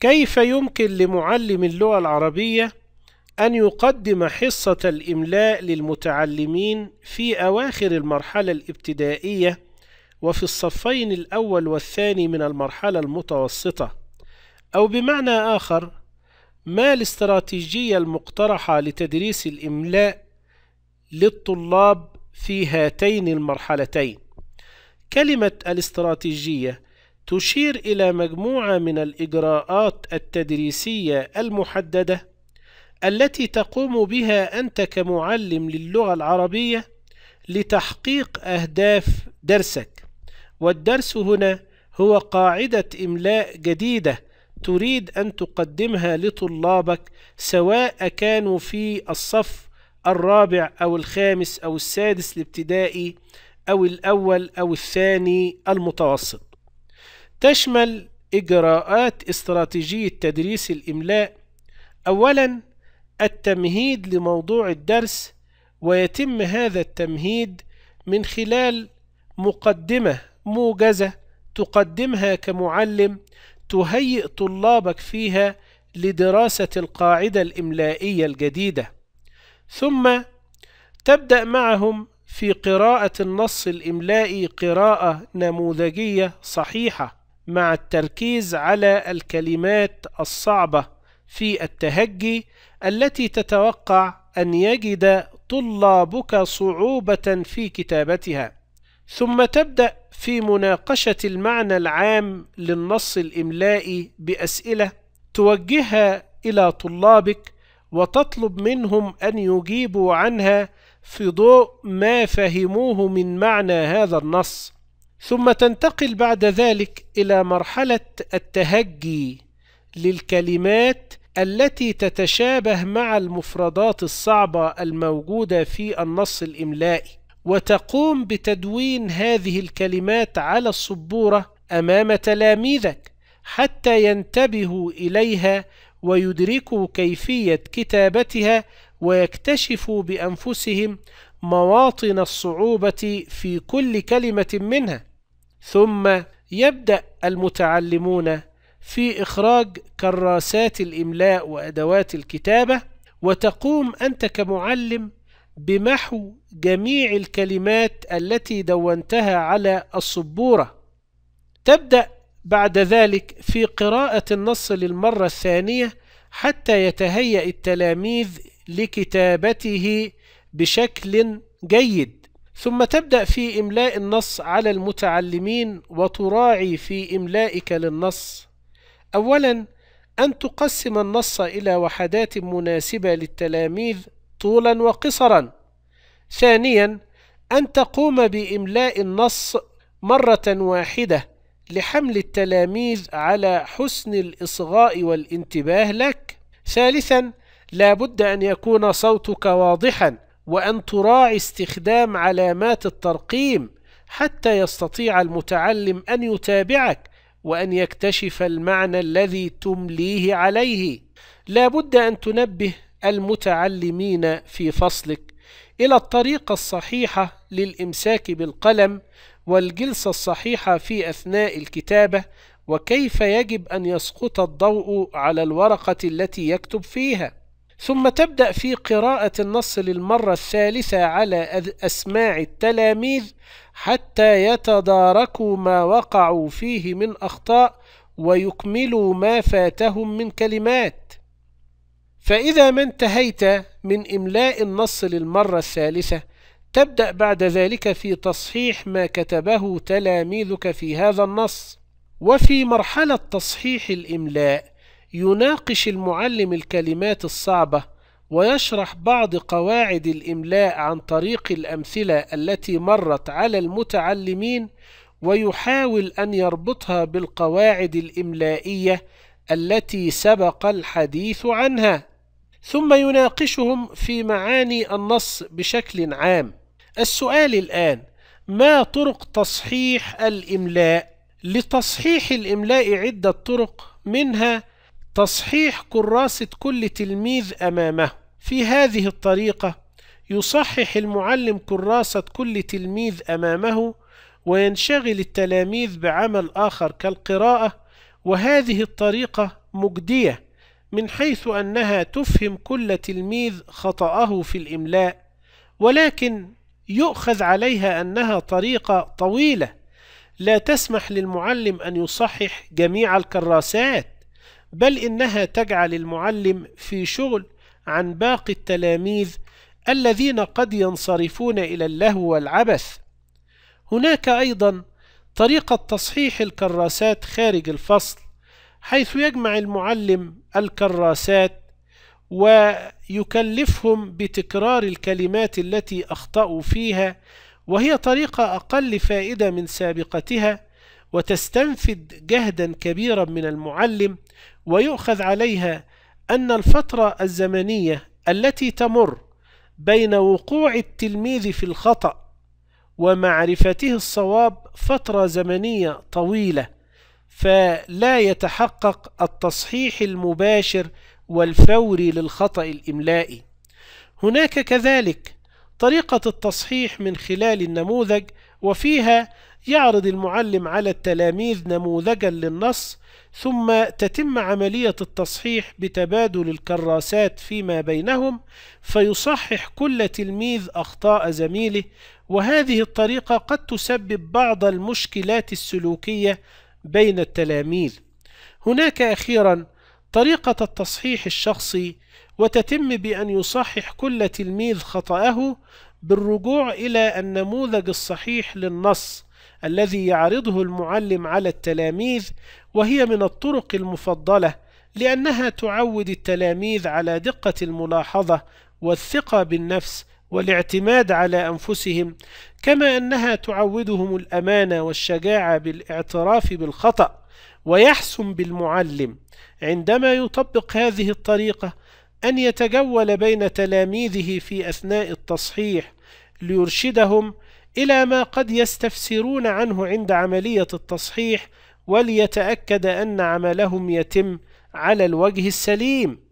كيف يمكن لمعلم اللغة العربية أن يقدم حصة الإملاء للمتعلمين في أواخر المرحلة الابتدائية وفي الصفين الأول والثاني من المرحلة المتوسطة؟ أو بمعنى آخر ما الاستراتيجية المقترحة لتدريس الإملاء للطلاب في هاتين المرحلتين؟ كلمة الاستراتيجية تشير إلى مجموعة من الإجراءات التدريسية المحددة التي تقوم بها أنت كمعلم للغة العربية لتحقيق أهداف درسك. والدرس هنا هو قاعدة إملاء جديدة تريد أن تقدمها لطلابك سواء كانوا في الصف الرابع أو الخامس أو السادس الابتدائي أو الأول أو الثاني المتوسط. تشمل إجراءات استراتيجية تدريس الإملاء. أولا التمهيد لموضوع الدرس ويتم هذا التمهيد من خلال مقدمة موجزة تقدمها كمعلم تهيئ طلابك فيها لدراسة القاعدة الإملائية الجديدة. ثم تبدأ معهم في قراءة النص الإملائي قراءة نموذجية صحيحة. مع التركيز على الكلمات الصعبة في التهجي التي تتوقع أن يجد طلابك صعوبة في كتابتها. ثم تبدأ في مناقشة المعنى العام للنص الإملائي بأسئلة توجهها إلى طلابك وتطلب منهم أن يجيبوا عنها في ضوء ما فهموه من معنى هذا النص. ثم تنتقل بعد ذلك إلى مرحلة التهجي للكلمات التي تتشابه مع المفردات الصعبة الموجودة في النص الإملائي. وتقوم بتدوين هذه الكلمات على السبورة أمام تلاميذك حتى ينتبهوا إليها ويدركوا كيفية كتابتها ويكتشفوا بأنفسهم مواطن الصعوبة في كل كلمة منها. ثم يبدأ المتعلمون في إخراج كراسات الإملاء وأدوات الكتابة وتقوم أنت كمعلم بمحو جميع الكلمات التي دونتها على السبورة. تبدأ بعد ذلك في قراءة النص للمرة الثانية حتى يتهيأ التلاميذ لكتابته بشكل جيد. ثم تبدأ في إملاء النص على المتعلمين وتراعي في إملائك للنص. أولا أن تقسم النص إلى وحدات مناسبة للتلاميذ طولا وقصرا. ثانيا أن تقوم بإملاء النص مرة واحدة لحمل التلاميذ على حسن الإصغاء والانتباه لك. ثالثا لا بد أن يكون صوتك واضحا. وأن تراعي استخدام علامات الترقيم حتى يستطيع المتعلم أن يتابعك وأن يكتشف المعنى الذي تمليه عليه. لا بد أن تنبه المتعلمين في فصلك إلى الطريقة الصحيحة للإمساك بالقلم والجلسة الصحيحة في أثناء الكتابة وكيف يجب أن يسقط الضوء على الورقة التي يكتب فيها. ثم تبدأ في قراءة النص للمرة الثالثة على أسماع التلاميذ حتى يتداركوا ما وقعوا فيه من أخطاء ويكملوا ما فاتهم من كلمات. فإذا ما انتهيت من إملاء النص للمرة الثالثة تبدأ بعد ذلك في تصحيح ما كتبه تلاميذك في هذا النص. وفي مرحلة تصحيح الإملاء يناقش المعلم الكلمات الصعبة ويشرح بعض قواعد الإملاء عن طريق الأمثلة التي مرت على المتعلمين ويحاول أن يربطها بالقواعد الإملائية التي سبق الحديث عنها. ثم يناقشهم في معاني النص بشكل عام. السؤال الآن ما طرق تصحيح الإملاء؟ لتصحيح الإملاء عدة طرق منها تصحيح كراسة كل تلميذ أمامه. في هذه الطريقة يصحح المعلم كراسة كل تلميذ أمامه وينشغل التلاميذ بعمل آخر كالقراءة وهذه الطريقة مجدية من حيث أنها تفهم كل تلميذ خطأه في الإملاء ولكن يؤخذ عليها أنها طريقة طويلة لا تسمح للمعلم أن يصحح جميع الكراسات. بل إنها تجعل المعلم في شغل عن باقي التلاميذ الذين قد ينصرفون إلى اللهو والعبث. هناك أيضا طريقة تصحيح الكراسات خارج الفصل حيث يجمع المعلم الكراسات ويكلفهم بتكرار الكلمات التي أخطأوا فيها وهي طريقة أقل فائدة من سابقتها وتستنفد جهدا كبيرا من المعلم ويؤخذ عليها أن الفترة الزمنية التي تمر بين وقوع التلميذ في الخطأ ومعرفته الصواب فترة زمنية طويلة فلا يتحقق التصحيح المباشر والفوري للخطأ الإملائي. هناك كذلك طريقة التصحيح من خلال النموذج وفيها يعرض المعلم على التلاميذ نموذجا للنص ثم تتم عملية التصحيح بتبادل الكراسات فيما بينهم فيصحح كل تلميذ أخطاء زميله. وهذه الطريقة قد تسبب بعض المشكلات السلوكية بين التلاميذ. هناك أخيرا طريقة التصحيح الشخصي وتتم بأن يصحح كل تلميذ خطأه بالرجوع إلى النموذج الصحيح للنص الذي يعرضه المعلم على التلاميذ وهي من الطرق المفضلة لأنها تعود التلاميذ على دقة الملاحظة والثقة بالنفس والاعتماد على أنفسهم كما أنها تعودهم الأمانة والشجاعة بالاعتراف بالخطأ ويحسن بالمعلم عندما يطبق هذه الطريقة أن يتجول بين تلاميذه في أثناء التصحيح ليرشدهم إلى ما قد يستفسرون عنه عند عملية التصحيح وليتأكد أن عملهم يتم على الوجه السليم.